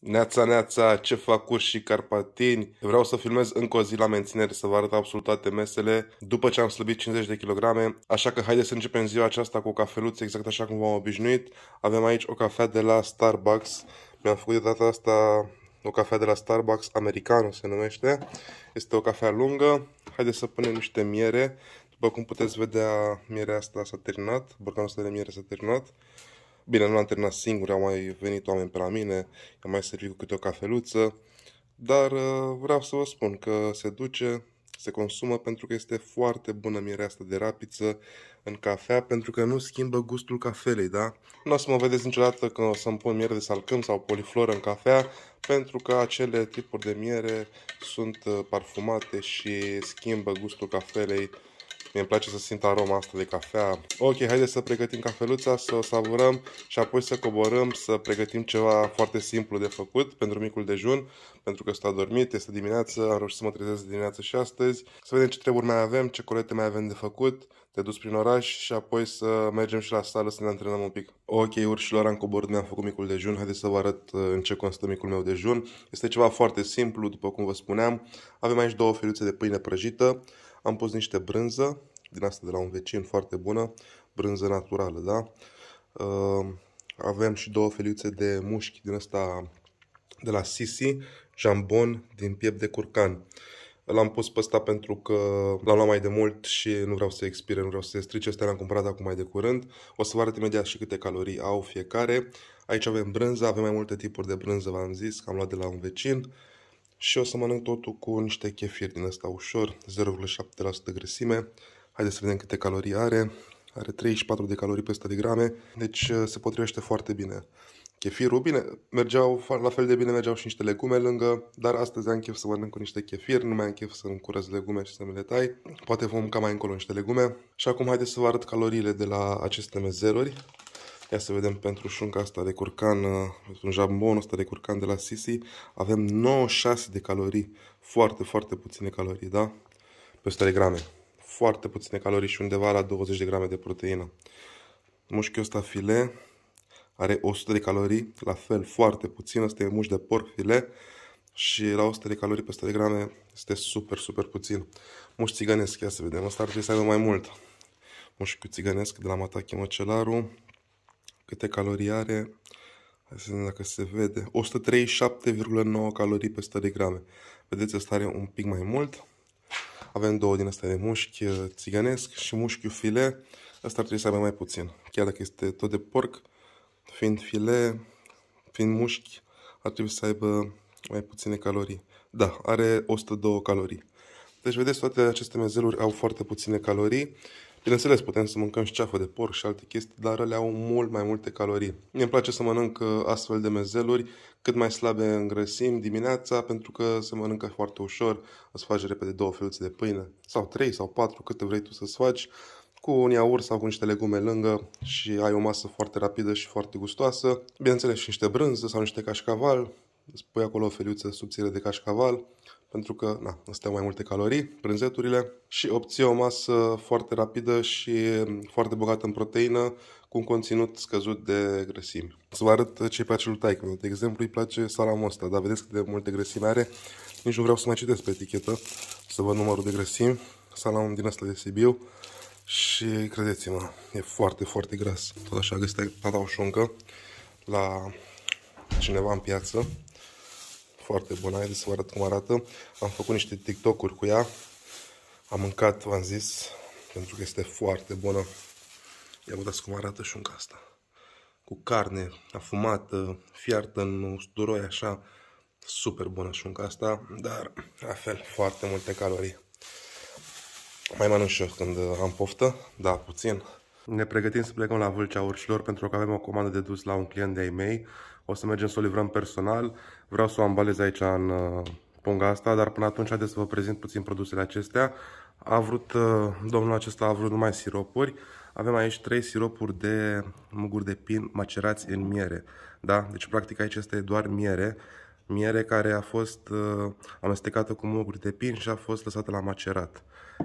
Neața, neața, ce fac și carpatini. Vreau să filmez încă o zi la menținere, să vă arăt absolut toate mesele după ce am slăbit 50 de kilograme. Așa că haideți să începem ziua aceasta cu o cafeluță, exact așa cum v-am obișnuit. Avem aici o cafea de la Starbucks. Mi-am făcut de data asta o cafea de la Starbucks, americano se numește. Este o cafea lungă. Haideți să punem niște miere. După cum puteți vedea, mierea asta s-a terminat, borcanul ăsta de miere s-a terminat. Bine, nu l-am terminat singur, au mai venit oameni pe la mine, am mai servit cu câte o cafeluță, dar uh, vreau să vă spun că se duce, se consumă pentru că este foarte bună mierea asta de rapiță în cafea, pentru că nu schimbă gustul cafelei, da? Nu o să mă vedeți niciodată că o să-mi pun miere de salcâm sau polifloră în cafea, pentru că acele tipuri de miere sunt uh, parfumate și schimbă gustul cafelei Mie îmi place să simt aroma asta de cafea. Ok, haideți să pregătim cafeluța, să o savurăm și apoi să coborâm, să pregătim ceva foarte simplu de făcut pentru micul dejun, pentru că s-a dormit, este dimineață, am reușit să mă trezesc dimineață și astăzi. Să vedem ce treburi mai avem, ce colete mai avem de făcut, de dus prin oraș și apoi să mergem și la sală să ne antrenăm un pic. Ok, urșilor, am coborât, mi-am făcut micul dejun, haideți să vă arăt uh, în ce constă micul meu dejun. Este ceva foarte simplu, după cum vă spuneam. Avem aici două feliuțe de pâine prăjită, am pus niște brânză, din asta de la un vecin foarte bună, brânză naturală, da? Uh, avem și două feliuțe de mușchi din asta de la Sisi, jambon din piept de curcan. L-am pus pe ăsta pentru că l-am luat mai de mult și nu vreau să expire, nu vreau să se strice. Ăsta l-am cumpărat acum mai de curând. O să vă arăt imediat și câte calorii au fiecare. Aici avem brânză, avem mai multe tipuri de brânză, v-am zis, că am luat de la un vecin. Și o să mănânc totul cu niște chefir din ăsta ușor, 0,7% grăsime. Haideți să vedem câte calorii are. Are 34 de calorii pe 100 de grame, deci uh, se potrivește foarte bine. Chefirul, bine, mergeau, la fel de bine mergeau și niște legume lângă, dar astăzi am chef să mănânc cu niște chefir, nu mai am chef să îmi curăț legume și să mi le tai. Poate vom mânca mai încolo niște legume. Și acum haideți să vă arăt caloriile de la aceste mezeluri. Ia să vedem pentru șunca asta de curcan, uh, un jambon ăsta de curcan de la Sisi, avem 96 de calorii, foarte, foarte puține calorii, da? Pe 100 de grame foarte puține calorii și undeva la 20 de grame de proteină. Mușchiul ăsta file are 100 de calorii, la fel foarte puțin, ăsta e muș de porc file și la 100 de calorii pe 100 de grame este super, super puțin. Muș țigănesc, ia să vedem, ăsta ar trebui să aibă mai mult. Mușchiul țigănesc de la Matache Măcelaru, câte calorii are, hai să vedem dacă se vede, 137,9 calorii pe 100 de grame. Vedeți, ăsta are un pic mai mult. Avem două din astea de mușchi uh, țigănesc și mușchiul file. Asta ar trebui să aibă mai puțin. Chiar dacă este tot de porc, fiind file, fiind mușchi, ar trebui să aibă mai puține calorii. Da, are 102 calorii. Deci, vedeți, toate aceste mezeluri au foarte puține calorii. Bineînțeles, putem să mâncăm și ceafă de porc și alte chestii, dar ele au mult mai multe calorii. Mie îmi place să mănânc uh, astfel de mezeluri cât mai slabe în grăsimi dimineața, pentru că se mănâncă foarte ușor, îți faci repede două feluțe de pâine, sau trei sau patru, câte vrei tu să-ți faci, cu un iaurt sau cu niște legume lângă și ai o masă foarte rapidă și foarte gustoasă. Bineînțeles și niște brânză sau niște cașcaval, îți pui acolo o feliuță subțire de cașcaval, pentru că, na, astea mai multe calorii, prânzeturile, și obții o masă foarte rapidă și foarte bogată în proteină, cu un conținut scăzut de grăsimi. Să vă arăt ce îi place lui taică De exemplu, îi place salamul ăsta, dar vedeți cât de multe grăsimi are. Nici nu vreau să mai citesc pe etichetă, să văd numărul de grăsimi. Salamul din ăsta de Sibiu. Și credeți-mă, e foarte, foarte gras. Tot așa găsit tata o șuncă la cineva în piață foarte bună, haideți să vă arăt cum arată. Am făcut niște TikTok-uri cu ea. Am mâncat, v-am zis, pentru că este foarte bună. Ia uitați cum arată șunca asta. Cu carne afumată, fiartă în usturoi, așa. Super bună șunca asta, dar la fel, foarte multe calorii. Mai mănânc și eu când am poftă, da, puțin. Ne pregătim să plecăm la Vâlcea Urșilor pentru că avem o comandă de dus la un client de-ai mei. O să mergem să o livrăm personal. Vreau să o ambalez aici în uh, punga asta, dar până atunci haideți să vă prezint puțin produsele acestea. A vrut, uh, domnul acesta a vrut numai siropuri. Avem aici trei siropuri de muguri de pin macerați în miere. Da? Deci practic aici este doar miere. Miere care a fost uh, amestecată cu muguri de pin și a fost lăsată la macerat.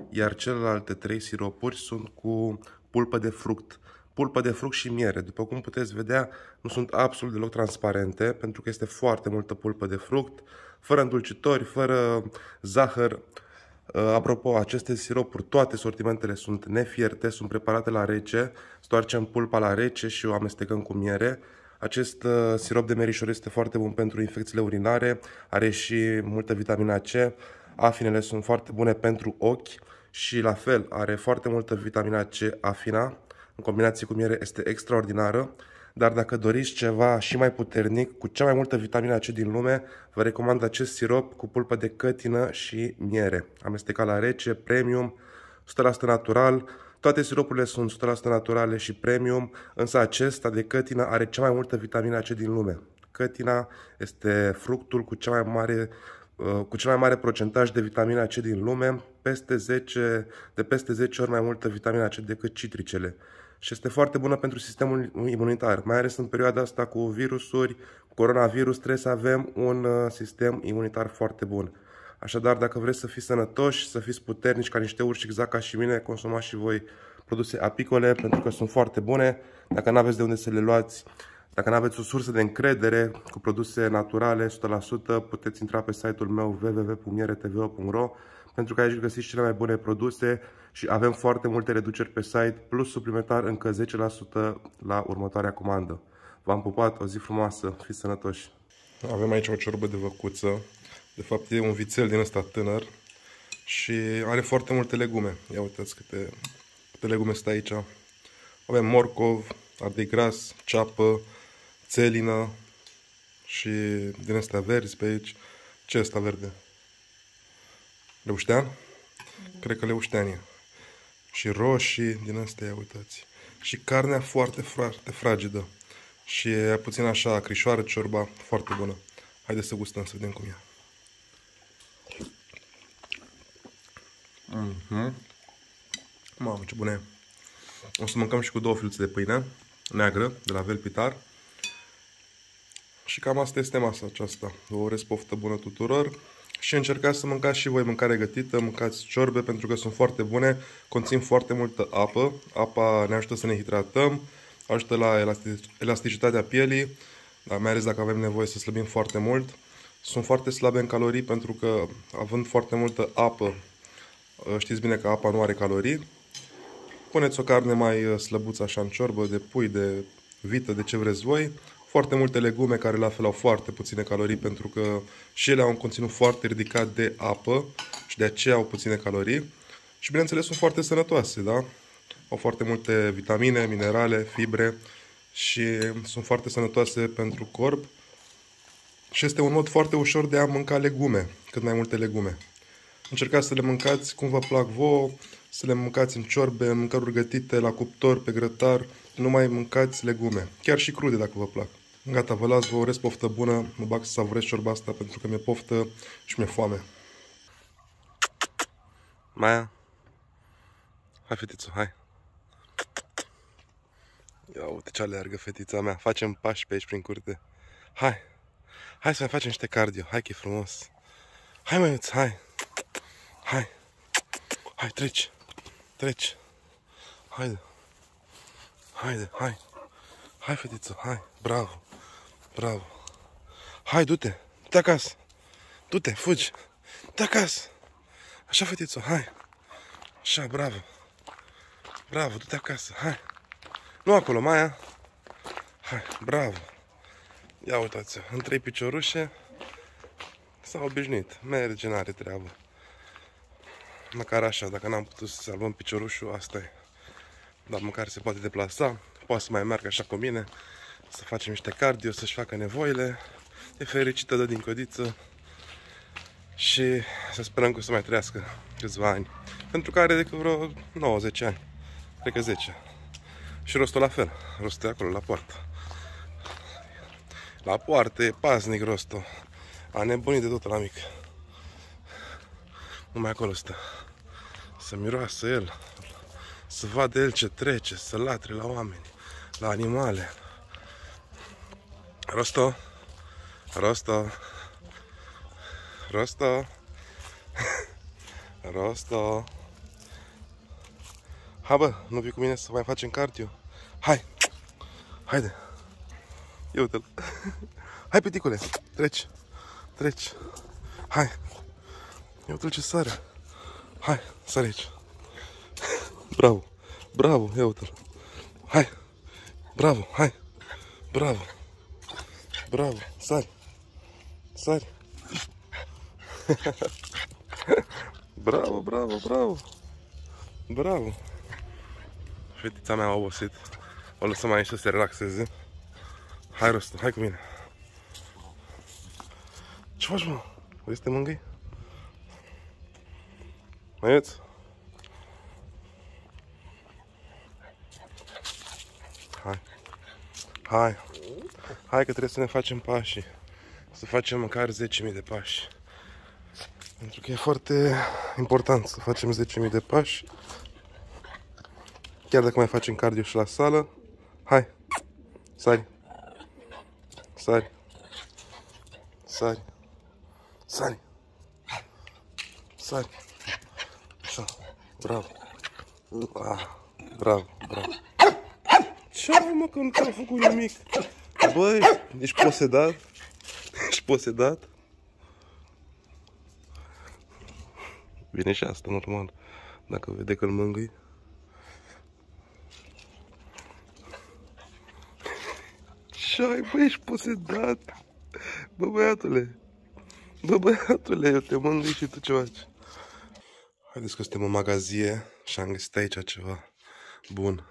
Iar celelalte trei siropuri sunt cu pulpă de fruct pulpă de fruct și miere. După cum puteți vedea, nu sunt absolut deloc transparente, pentru că este foarte multă pulpă de fruct, fără îndulcitori, fără zahăr. Uh, apropo, aceste siropuri, toate sortimentele sunt nefierte, sunt preparate la rece, stoarcem pulpa la rece și o amestecăm cu miere. Acest uh, sirop de merișor este foarte bun pentru infecțiile urinare, are și multă vitamina C, afinele sunt foarte bune pentru ochi și la fel are foarte multă vitamina C afina, în combinație cu miere este extraordinară, dar dacă doriți ceva și mai puternic, cu cea mai multă vitamina C din lume, vă recomand acest sirop cu pulpă de cătină și miere. Amestecat la rece, premium, 100% natural, toate siropurile sunt 100% naturale și premium, însă acesta de cătină are cea mai multă vitamina C din lume. Cătina este fructul cu cea mai mare uh, cu cel mai mare procentaj de vitamina C din lume, peste 10, de peste 10 ori mai multă vitamina C decât citricele și este foarte bună pentru sistemul imunitar, mai ales în perioada asta cu virusuri, coronavirus, trebuie să avem un uh, sistem imunitar foarte bun. Așadar, dacă vreți să fiți sănătoși, să fiți puternici ca niște urși exact ca și mine, consumați și voi produse apicole pentru că sunt foarte bune. Dacă nu aveți de unde să le luați, dacă nu aveți o sursă de încredere cu produse naturale 100%, puteți intra pe site-ul meu www.mieretvo.ro pentru că aici găsiți cele mai bune produse și avem foarte multe reduceri pe site, plus suplimentar încă 10% la următoarea comandă. V-am pupat, o zi frumoasă, fiți sănătoși! Avem aici o ciorbă de văcuță, de fapt e un vițel din ăsta tânăr și are foarte multe legume. Ia uitați câte, câte legume sunt aici. Avem morcov, ardei gras, ceapă, țelină și din astea verzi pe aici. Ce este verde? Leuștean? Mm. Cred că leuștean Și roșii din astea, ia uitați. Și carnea foarte, foarte fragedă. Și e puțin așa, acrișoară, ciorba, foarte bună. Haideți să gustăm, să vedem cum e. Mm-hmm. Mamă, ce bune O să mâncăm și cu două filuțe de pâine neagră, de la Velpitar. Și cam asta este masa aceasta. Vă urez poftă bună tuturor și încercați să mâncați și voi mâncare gătită, mâncați ciorbe pentru că sunt foarte bune, conțin foarte multă apă, apa ne ajută să ne hidratăm, ajută la elasticitatea pielii, dar mai ales dacă avem nevoie să slăbim foarte mult. Sunt foarte slabe în calorii pentru că având foarte multă apă, știți bine că apa nu are calorii, puneți o carne mai slăbuță așa în ciorbă, de pui, de vită, de ce vreți voi, foarte multe legume care la fel au foarte puține calorii pentru că și ele au un conținut foarte ridicat de apă și de aceea au puține calorii. Și bineînțeles sunt foarte sănătoase, da? Au foarte multe vitamine, minerale, fibre și sunt foarte sănătoase pentru corp. Și este un mod foarte ușor de a mânca legume, cât mai multe legume. Încercați să le mâncați cum vă plac vouă, să le mâncați în ciorbe, în mâncăruri gătite, la cuptor, pe grătar, nu mai mâncați legume, chiar și crude dacă vă plac. Gata, vă las, vă urez poftă bună, mă bag să savurez ciorba asta pentru că mi-e poftă și mi-e foame. Maia, hai fetiță, hai. Ia uite ce alergă fetița mea, facem pași pe aici prin curte. Hai, hai să mai facem niște cardio, hai că e frumos. Hai mai hai, hai, hai, treci, treci, haide, haide, hai, hai fetiță, hai, bravo. Bravo. Hai, du-te. Du-te acasă. Du-te, fugi. Du-te acasă. Așa, fetițo, hai. Așa, bravo. Bravo, du-te acasă, hai. Nu acolo, Maia. Hai, bravo. Ia uitați în trei piciorușe s-a obișnuit. Merge, n-are treabă. Măcar așa, dacă n-am putut să salvăm piciorușul, asta e. Dar măcar se poate deplasa, poate să mai meargă așa cu mine să facem niște cardio, să-și facă nevoile. E fericită de din codiță și să sperăm că o să mai trăiască câțiva ani. Pentru că are decât vreo 90 ani. Cred că 10. Și rostul la fel. Rostul e acolo, la poartă. La poartă e pasnic rostul. A nebunit de tot la mic. Numai acolo stă. Să miroasă el. Să vadă el ce trece, să latre la oameni, la animale. Rosto. Rosto. Rosto. Rosto. Ha bă, nu vii cu mine să mai facem cardio? Hai! Haide! Ia uite-l! Hai, piticule! Treci! Treci! Hai! Ia uite-l ce sare! Hai, sare aici! Bravo! Bravo! Ia uite-l! Hai! Bravo! Hai! Bravo! Bravo! Sari! Sari! bravo, bravo, bravo! Bravo! Fetița mea a obosit. O lăsăm aici să se relaxeze. Hai, Rostu, hai cu mine. Ce faci, mă? Vrei să te mângâi? Măieț? Hai. Hai. Hai că trebuie să ne facem pași. Să facem măcar 10.000 de pași. Pentru că e foarte important să facem 10.000 de pași. Chiar dacă mai facem cardio și la sală. Hai. Sari. Sari. Sari. Sari. Sari. Așa. Bravo. Ah, bravo, bravo. Ce mă, că nu ți-am făcut nimic? Băi, ești posedat? Ești posedat? Vine și asta, normal. Dacă vede că îl mângâi. Ce ai, bă, ești posedat? Bă, băiatule. Bă, băiatule, eu te mângâi și tu ce faci? Haideți că suntem în magazie și am găsit aici ceva bun.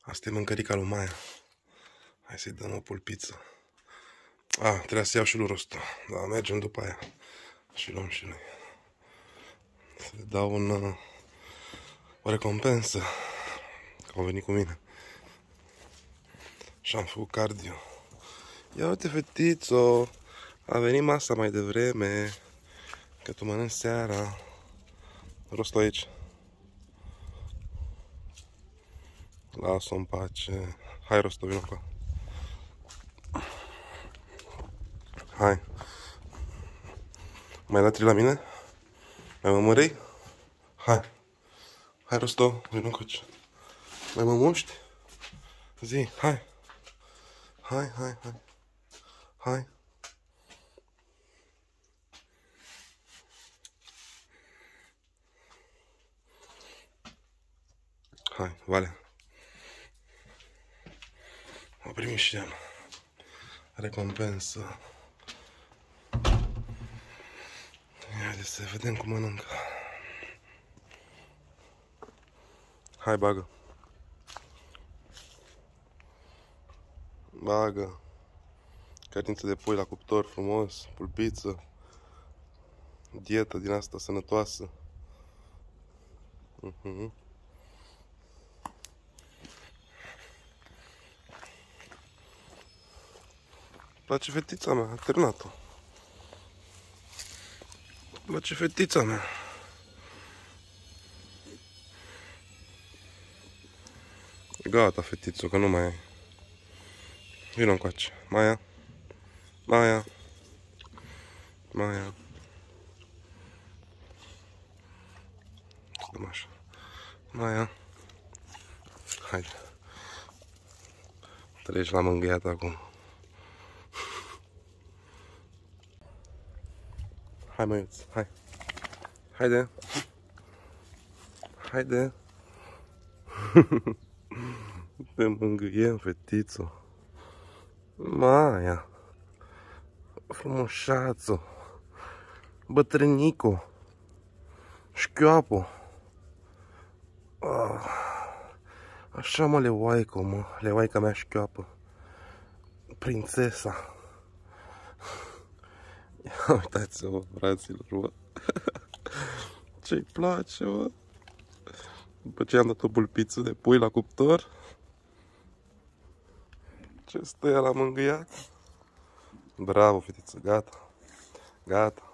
Asta e mâncărica lui Maia. Hai să-i dăm o pulpiță. A, trebuie să iau și lui Rostu. Da, mergem după aia. Și luăm și noi. Să le dau un, uh, o recompensă. Că au venit cu mine. Și am făcut cardio. Ia uite, fetițo! A venit masa mai devreme. Că tu mănânci seara. Rostu aici. Lasă-o în pace. Hai, Rostu, vină acolo. Hai. Mai la la mine? Mai mă mărei? Hai. Hai, Rosto, vină coci. Mai mă muști? Zi, hai. Hai, hai, hai. Hai. Hai, vale. O primit și el. Să vedem cum mănâncă. Hai, bagă. Bagă. Carniță de pui la cuptor frumos, pulpiță. Dietă din asta sănătoasă. Uh -huh. Place fetița mea, a terminat-o. Place fetița mea. Gata, fetițo, că nu mai ai. Vino încoace. Maia. Maia. Maia. Stăm așa. Maia. Hai. Treci la mângâiat acum. Hai măiuț, hai. Haide. Haide. Te mângâiem, fetițo. Maia. Frumușațo. Bătrânico. Șchioapo. Ah. Așa mă, leoaico, mă. Leoaica mea șchioapă. Prințesa. Ia uitați-vă, fraților, mă. Ce-i place, mă. După ce am dat o pulpiță de pui la cuptor. Ce stă la mângâiat? Bravo, fetiță, gata. Gata.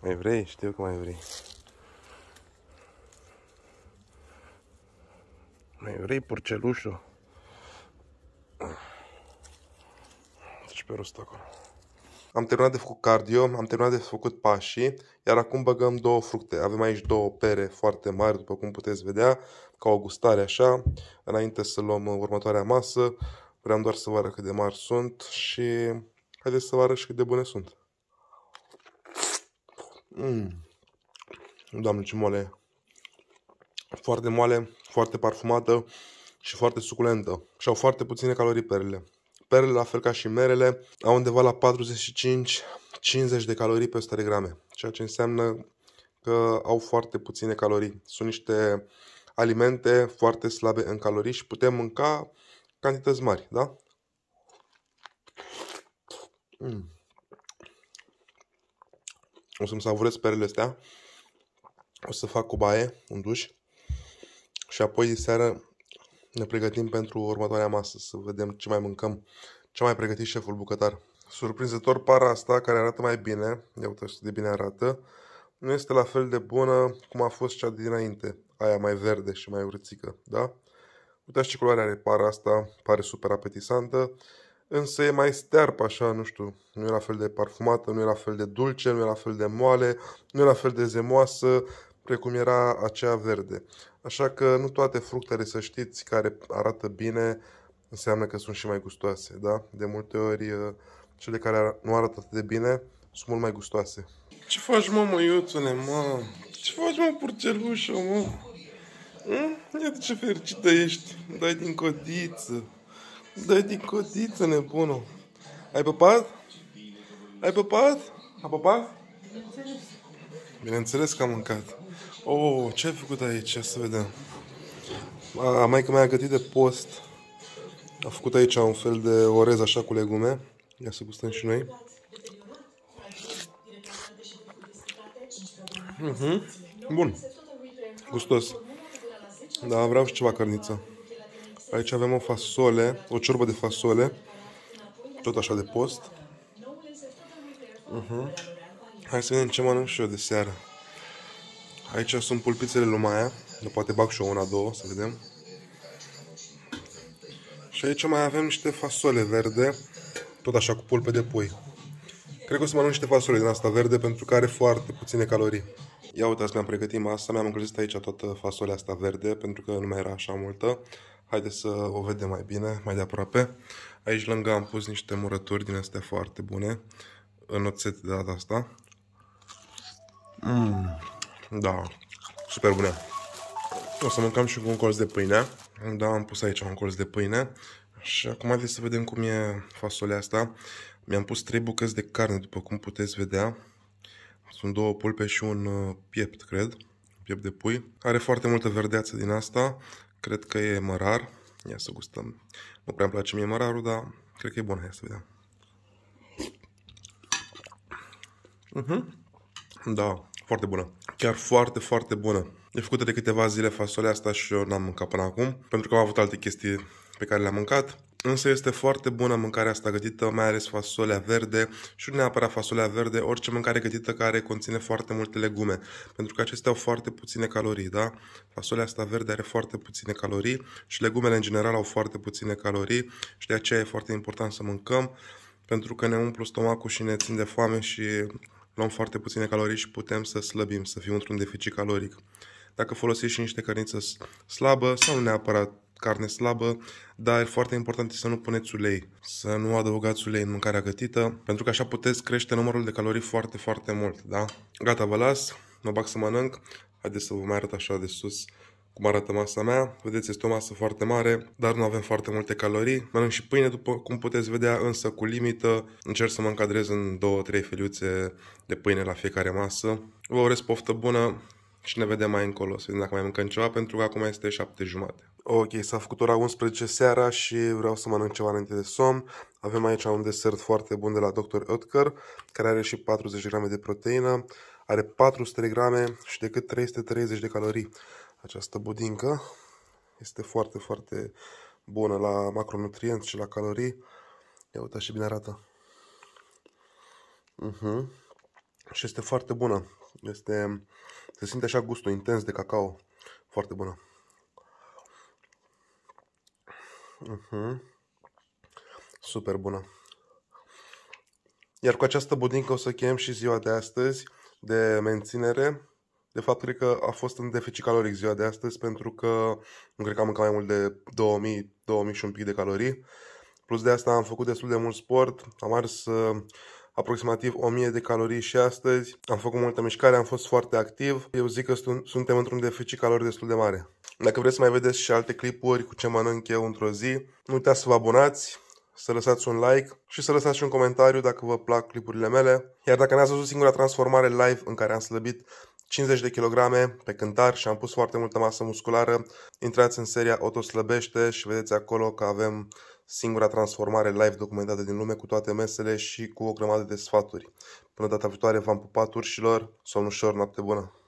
Mai vrei? Știu că mai vrei. Mai vrei purcelușul? Deci pe rost acolo. Am terminat de făcut cardio, am terminat de făcut pașii, iar acum băgăm două fructe. Avem aici două pere foarte mari, după cum puteți vedea, ca o gustare așa, înainte să luăm următoarea masă. Vreau doar să vă arăt cât de mari sunt și haideți să vă arăt și cât de bune sunt. Mm. Doamne, ce moale Foarte moale, foarte parfumată și foarte suculentă. Și au foarte puține calorii perele. Perele, la fel ca și merele, au undeva la 45-50 de calorii pe 100 de grame. Ceea ce înseamnă că au foarte puține calorii. Sunt niște alimente foarte slabe în calorii și putem mânca cantități mari, da? Mm. O să-mi savurez perele astea. O să fac o baie, un duș. Și apoi de seară ne pregătim pentru următoarea masă, să vedem ce mai mâncăm, ce mai pregătit șeful bucătar. Surprinzător, para asta, care arată mai bine, ia uite de bine arată, nu este la fel de bună cum a fost cea dinainte, aia mai verde și mai urțică, da? Uitați ce culoare are para asta, pare super apetisantă, însă e mai stearpă așa, nu știu, nu e la fel de parfumată, nu e la fel de dulce, nu e la fel de moale, nu e la fel de zemoasă, precum era aceea verde. Așa că nu toate fructele, să știți, care arată bine, înseamnă că sunt și mai gustoase, da? De multe ori, uh, cele care nu arată atât de bine, sunt mult mai gustoase. Ce faci, mă, măiuțule, mă? Ce faci, mă, purcelușă, mă? Hm? Iată ce fericită ești. Dai din codiță. Dai din codiță, nebună. Ai păpat? Ai păpat? A păpat? Bineînțeles că am mâncat. Oh, ce ai făcut aici? Să vedem. A, maica mea a gătit de post. A făcut aici un fel de orez așa cu legume. Ia să gustăm și noi. Uh-huh. Bun. Gustos. Da, vreau și ceva cărniță. Aici avem o fasole, o ciorbă de fasole. Tot așa de post. Uh-huh. Hai să vedem ce mănânc și eu de seară. Aici sunt pulpițele lui Maia. Le poate bag și eu una, două, să vedem. Și aici mai avem niște fasole verde, tot așa cu pulpe de pui. Cred că o să mănânc niște fasole din asta verde pentru că are foarte puține calorii. Ia uitați, mi-am pregătit masa, mi-am încălzit aici toată fasolea asta verde pentru că nu mai era așa multă. Haideți să o vedem mai bine, mai de aproape. Aici lângă am pus niște murături din astea foarte bune, în oțet de data asta. Mmm, da, super bune. O să mâncăm și cu un colț de pâine. Da, am pus aici un colț de pâine. Și acum haideți să vedem cum e fasolea asta. Mi-am pus trei bucăți de carne, după cum puteți vedea. Sunt două pulpe și un uh, piept, cred. Piept de pui. Are foarte multă verdeață din asta. Cred că e mărar. Ia să gustăm. Nu prea îmi place mie mărarul, dar cred că e bun. Hai să vedem. Uh mhm. -huh. Da, foarte bună. Chiar foarte, foarte bună. E făcută de câteva zile fasolea asta și eu n-am mâncat până acum, pentru că am avut alte chestii pe care le-am mâncat. Însă este foarte bună mâncarea asta gătită, mai ales fasolea verde și nu neapărat fasolea verde, orice mâncare gătită care conține foarte multe legume, pentru că acestea au foarte puține calorii, da? Fasolea asta verde are foarte puține calorii și legumele în general au foarte puține calorii și de aceea e foarte important să mâncăm, pentru că ne umplu stomacul și ne țin de foame și luăm foarte puține calorii și putem să slăbim, să fim într-un deficit caloric. Dacă folosiți și niște cărniță slabă sau nu neapărat carne slabă, dar e foarte important să nu puneți ulei, să nu adăugați ulei în mâncarea gătită, pentru că așa puteți crește numărul de calorii foarte, foarte mult, da? Gata, vă las, mă bag să mănânc, haideți să vă mai arăt așa de sus cum arată masa mea. Vedeți, este o masă foarte mare, dar nu avem foarte multe calorii. Mănânc și pâine, după cum puteți vedea, însă cu limită. Încerc să mă încadrez în 2-3 feliuțe de pâine la fiecare masă. Vă urez poftă bună și ne vedem mai încolo, să vedem dacă mai mâncăm ceva, pentru că acum este 7 jumate. Ok, s-a făcut ora 11 seara și vreau să mănânc ceva înainte de somn. Avem aici un desert foarte bun de la Dr. Oetker, care are și 40 grame de proteină, are 400 de grame și decât 330 de calorii. Această budincă este foarte, foarte bună la macronutrienți și la calorii. Ia uitați ce bine arată. Uh mhm. -huh. Și este foarte bună. Este, se simte așa gustul intens de cacao. Foarte bună. Uh mhm. -huh. Super bună. Iar cu această budincă o să chem și ziua de astăzi de menținere. De fapt, cred că a fost în deficit caloric ziua de astăzi pentru că nu cred că am mâncat mai mult de 2000, 2000 și un pic de calorii. Plus de asta am făcut destul de mult sport, am ars uh, aproximativ 1000 de calorii și astăzi. Am făcut multă mișcare, am fost foarte activ. Eu zic că suntem într-un deficit caloric destul de mare. Dacă vreți să mai vedeți și alte clipuri cu ce mănânc eu într-o zi, nu uitați să vă abonați, să lăsați un like și să lăsați și un comentariu dacă vă plac clipurile mele. Iar dacă n-ați văzut singura transformare live în care am slăbit 50 de kilograme pe cântar și am pus foarte multă masă musculară, intrați în seria Otoslăbește și vedeți acolo că avem singura transformare live documentată din lume cu toate mesele și cu o grămadă de sfaturi. Până data viitoare v-am pupat urșilor, somn ușor, noapte bună!